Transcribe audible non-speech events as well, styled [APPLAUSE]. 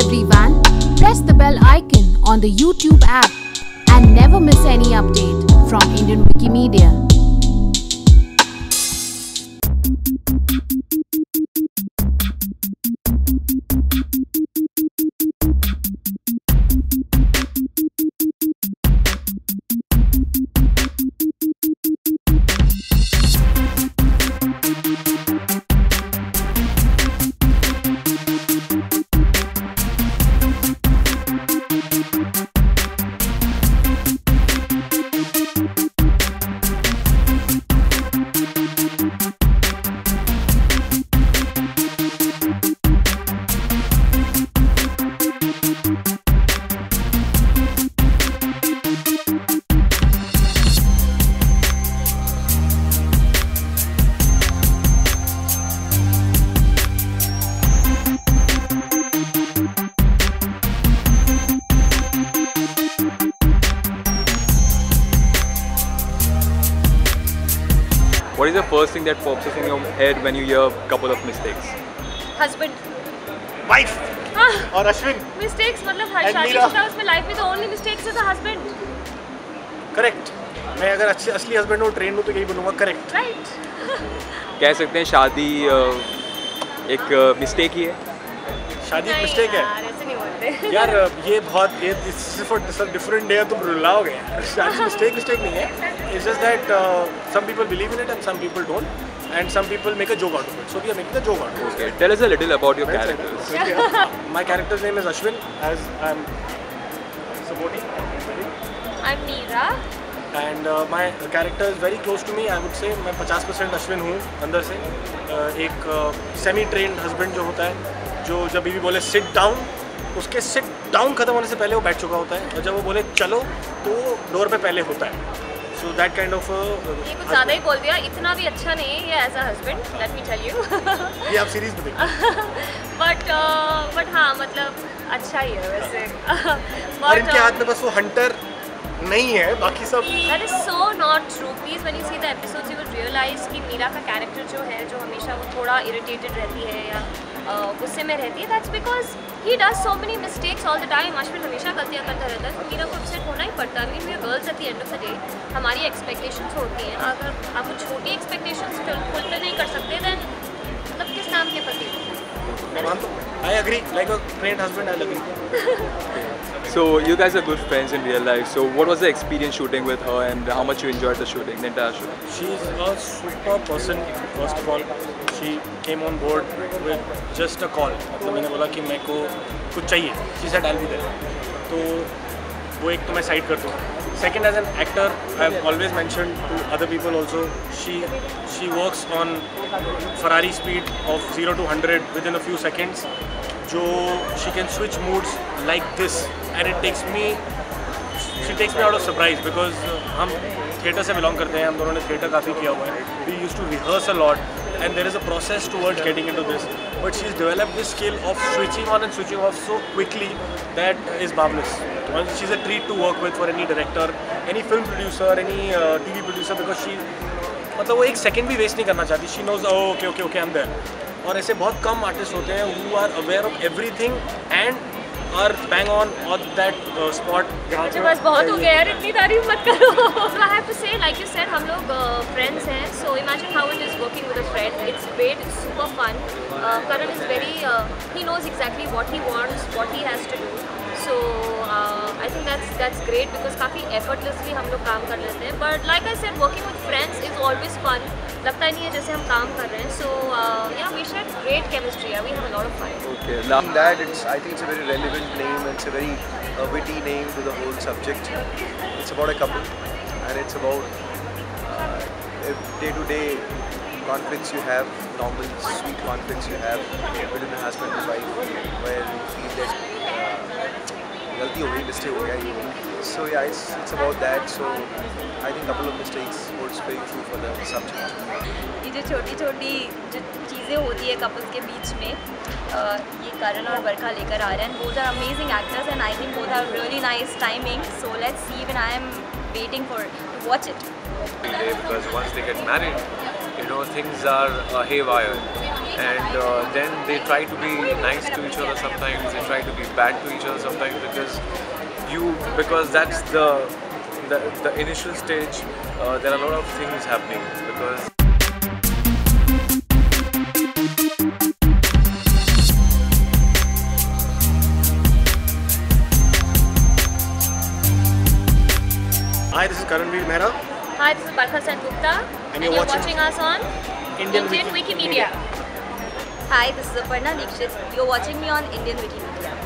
everyone, press the bell icon on the YouTube app and never miss any update from Indian Wikimedia. What is the first thing that pops up in your head when you hear a couple of mistakes? Husband wife हाँ और Ashwin. Mistakes मतलब हर शादी Meera. शुदा उसमें life में तो only mistakes is the husband correct मैं अगर अच्छे असली हस्बैंड हूँ ट्रेन में तो यही बोलूँगा करेक्ट राइट कह सकते हैं शादी एक मिस्टेक ही है। शादी एक मिस्टेक है। यार [LAUGHS] यार ये बहुत ये सिर्फ़ डिफरेंट डे है तुम रुलाओगे। मिस्टेक मिस्टेक नहीं है। It's just that some people believe in it and some people don't and some people make a joke out of it so we are making the joke out of Okay, tell us a little about your characters. it my character's name is Ashwin as I'm supporting. I am Meera and my character is very close to me I would say मैं 50 percent Ashwin हूँ अंदर से। Uh, एक semi trend husband जो होता है जो जब बीवी बोले सिट डाउन उसके सिट डाउन खत्म होने से पहले वो बैठ चुका होता है और जब वो बोले चलो तो डोर पे पहले होता है। सो दैट काइंड ऑफ़ ये कुछ ज़्यादा ही बोल दिया। इतना भी अच्छा नहीं है ये as a husband let me tell you ये आप सीरीज़ में बट बट हाँ मतलब अच्छा ही है वैसे। [LAUGHS] और इनके हाथ में बस वो हंटर नहीं है, बाकी सब that is so not true please when you see the episodes you will realise कि मीरा का कैरेक्टर जो है, जो हमेशा वो थोड़ा इरिटेटेड रहती है या गुस्से में रहती है that's because he does so many mistakes all the time Ashwin हमेशा गलतियाँ करता रहता है तो मीरा को अपसेट होना ही पड़ता है। Mean we girls at the end of the day हमारी एक्सपेक्टेशंस होती हैं। अगर आप छोटी एक्सपेक्टेशंस फुलफिल नहीं कर सकते दैन मतलब किस नाम के पति मानता हूँ I agree like a trained husband So you guys are good friends in real life. So what was the experience shooting with her, and how much you enjoyed the shooting, the entire shoot? She is a super person. First of all, she came on board with just a call. मतलब मैंने बोला कि मेरे को कुछ चाहिए. She said I'll be there. तो वो एक तो मैं साइड कर दूँ. Second, as an actor, I've always mentioned to other people also. She she works on Ferrari speed of zero to hundred within a few seconds. जो she can switch moods like this, and it takes me takes me out of surprise because हम theatre से belong करते हैं, हम दोनों ने theatre काफ़ी किया हुआ है। We use to rehearse a lot and there is a process towards getting into this but she is develop this skill of switching on and switching off so quickly that is marvellous she is a treat to work with for any director any film producer any T V producer because she मतलब वो एक second भी waste नहीं करना चाहती। She knows okay okay okay there और ऐसे बहुत कम आर्टिस्ट होते हैं who are aware of everything and और bang on on that spot मुझे बस बहुत हो गया यार इतनी तारीफ़ मत करो। So I have to say like you said हम लोग फ्रेंड्स हैं। So imagine how it is working with a friend it's great super fun Karan is very he knows exactly what he wants what he has to do so I think that's that's great because काफ़ी effortlessly हम लोग काम कर लेते हैं। But like I said working with friends is always fun लगता ही नहीं है जैसे हम काम कर रहे हैं uh, we share great chemistry yeah, we have a lot of fun Okay. In that, it's I think it's a very relevant name. It's a very uh, witty name to the whole subject. It's about a couple, and it's about uh, day-to-day conflicts you have, normal sweet conflicts you have between the husband and wife, where you feel that uh, गलती हो गई mistake हो गया so yeah it's it's about that so I think couple of mistakes holds very true for the subject ये जो छोटी छोटी जो चीज़ें होती है कपल्स के बीच में अ, ये करण और बरखा लेकर आ रहे हैं both are amazing actors and I think both are really nice timing so let's see when I am waiting for to watch it because once they get married, you know, things are uh, haywire. and uh, then they try to be nice to each other sometimes they try to be bad to each other sometimes because you because that's the the, the initial stage uh, there are a lot of things happening because Hi, this is Karanveer Mehra. Hi, this is Barkha Sen Gupta, and, you're you're watching watching, us on Indian Indian Wiki Wikimedia. Hi, this is Aparna Dikshit. You're watching me on Indian Wikimedia.